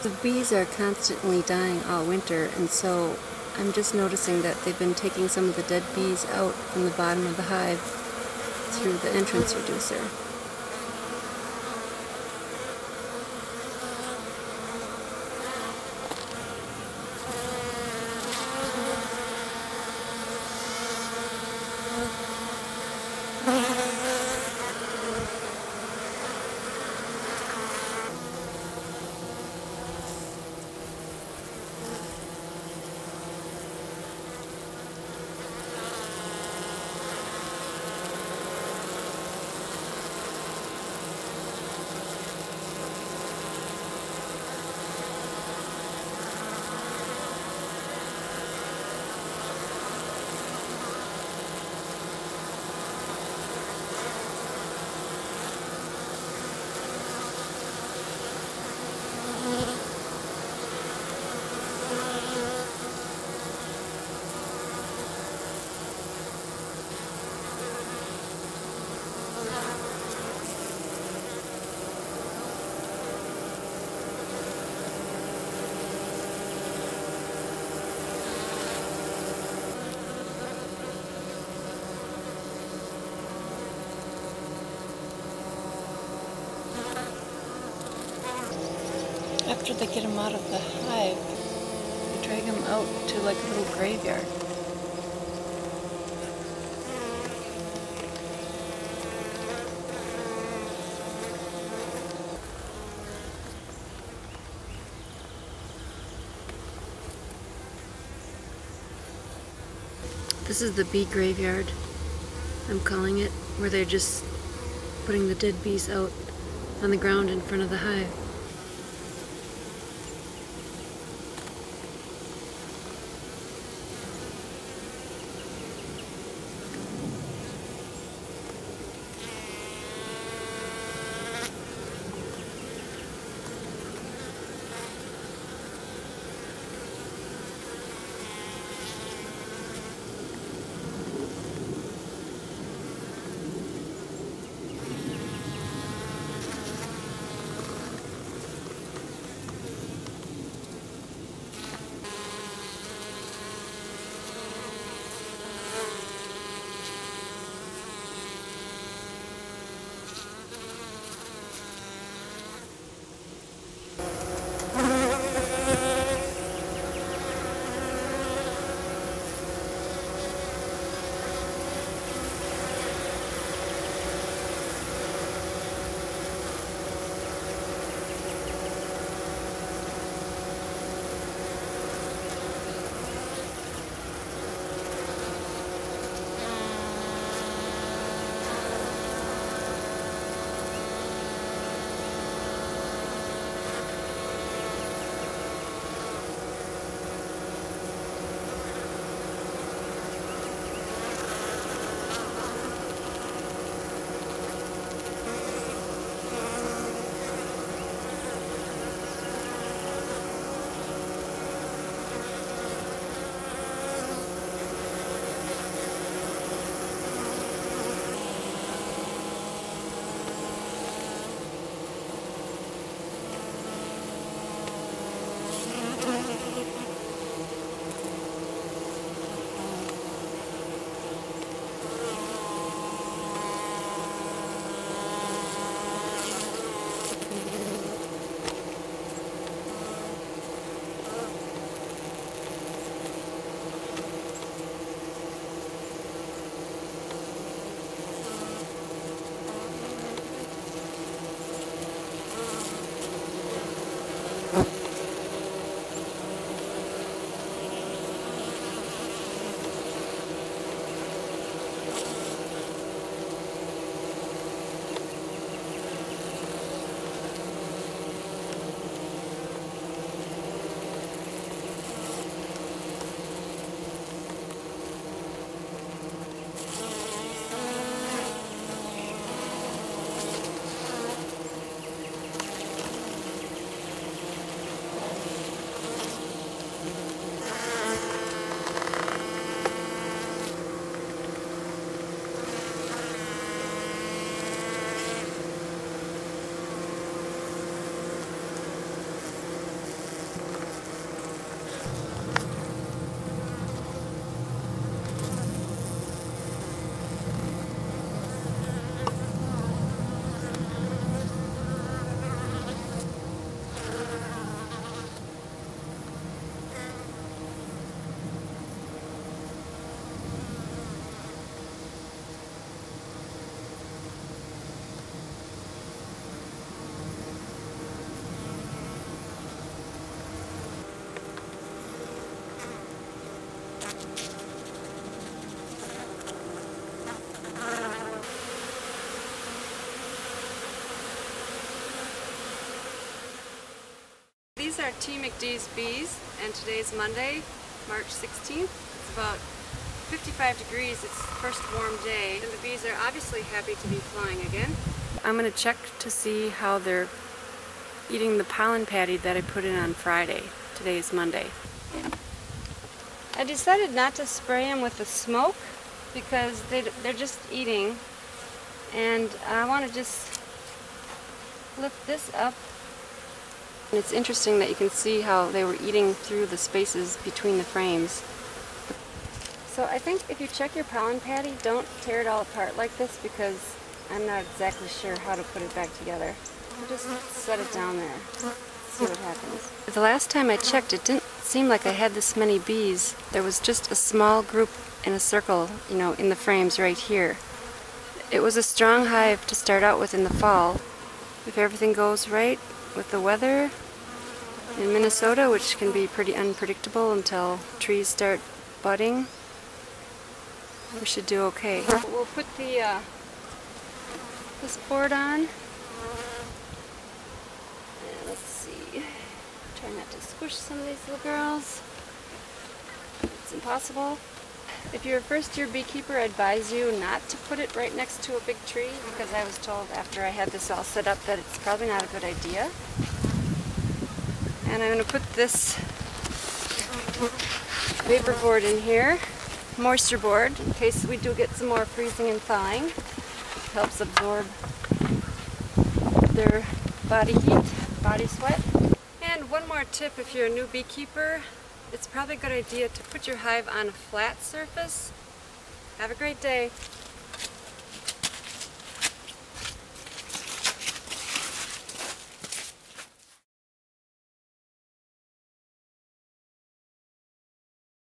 The bees are constantly dying all winter, and so I'm just noticing that they've been taking some of the dead bees out from the bottom of the hive through the entrance reducer. After they get them out of the hive, they drag them out to like a little graveyard. This is the bee graveyard, I'm calling it, where they're just putting the dead bees out on the ground in front of the hive. T. McDee's Bees, and today's Monday, March 16th. It's about 55 degrees. It's the first warm day, and the bees are obviously happy to be flying again. I'm going to check to see how they're eating the pollen patty that I put in on Friday. Today is Monday. I decided not to spray them with the smoke because they, they're just eating, and I want to just lift this up it's interesting that you can see how they were eating through the spaces between the frames. So I think if you check your pollen patty, don't tear it all apart like this because I'm not exactly sure how to put it back together. I'll just set it down there, see what happens. The last time I checked, it didn't seem like I had this many bees. There was just a small group in a circle, you know, in the frames right here. It was a strong hive to start out with in the fall. If everything goes right, with the weather in Minnesota, which can be pretty unpredictable until trees start budding. We should do okay. We'll put the uh, this board on. Let's see. Try not to squish some of these little girls. It's impossible. If you're a first year beekeeper, I advise you not to put it right next to a big tree because I was told after I had this all set up that it's probably not a good idea. And I'm going to put this paper board in here, moisture board, in case we do get some more freezing and thawing. Helps absorb their body heat, body sweat. And one more tip if you're a new beekeeper, it's probably a good idea to put your hive on a flat surface. Have a great day.